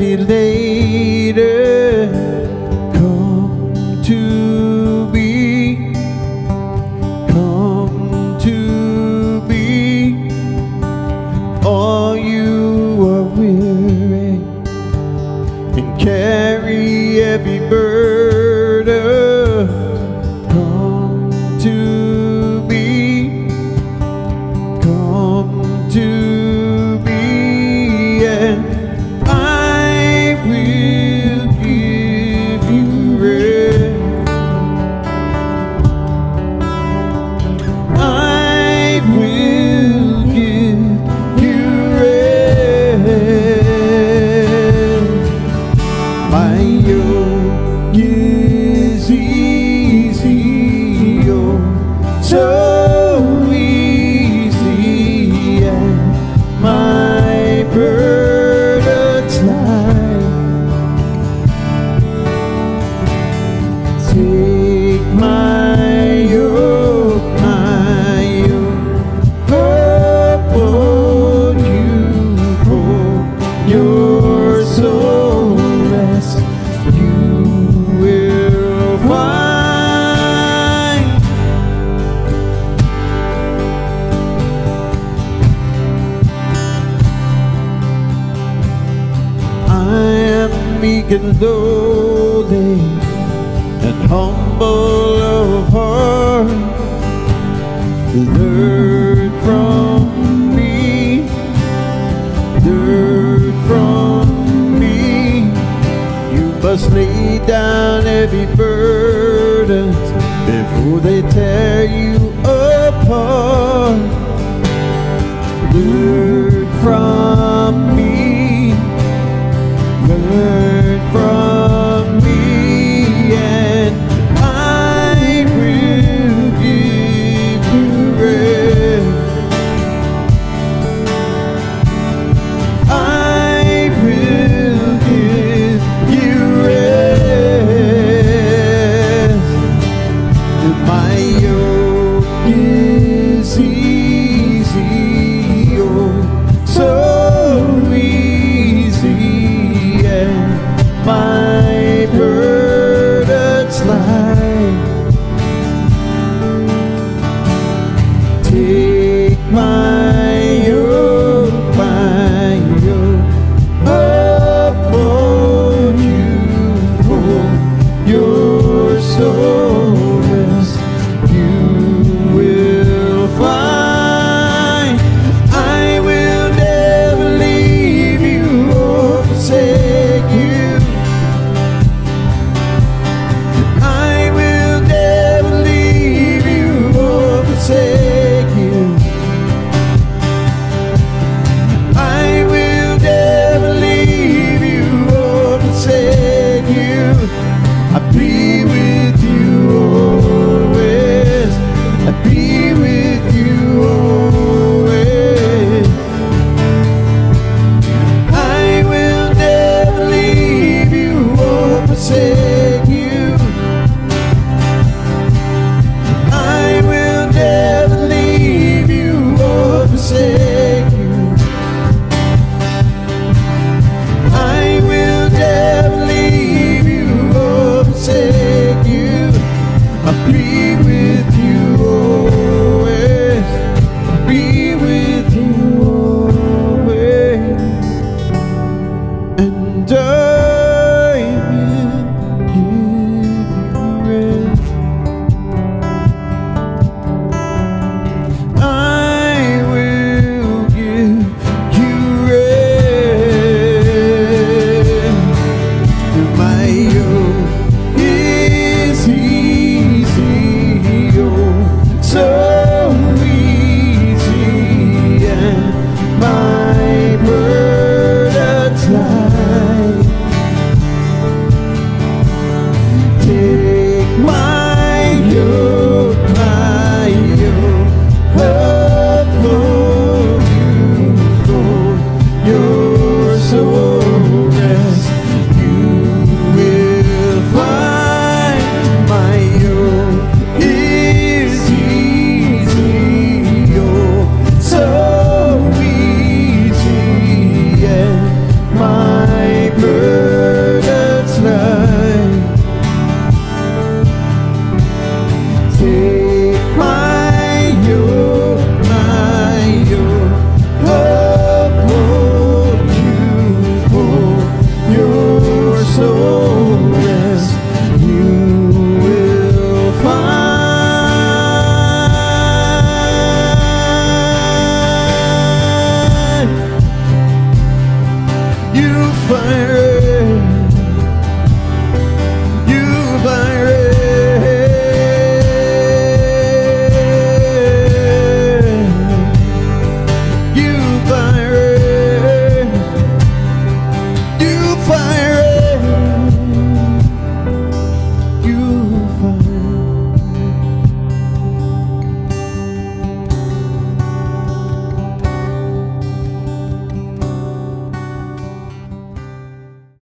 bir değil. meek and lowly and humble of heart. Learn from me, learn from me. You must lay down every burden before they tear you apart.